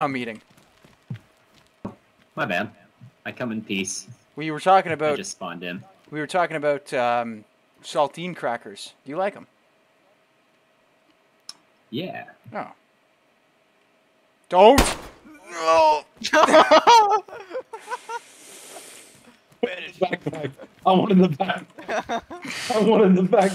I'm meeting. My bad. I come in peace. We were talking about. I just spawned in. we were talking about um, saltine crackers. Do you like them? Yeah. No. Don't. No. I wanted the back. I wanted the back.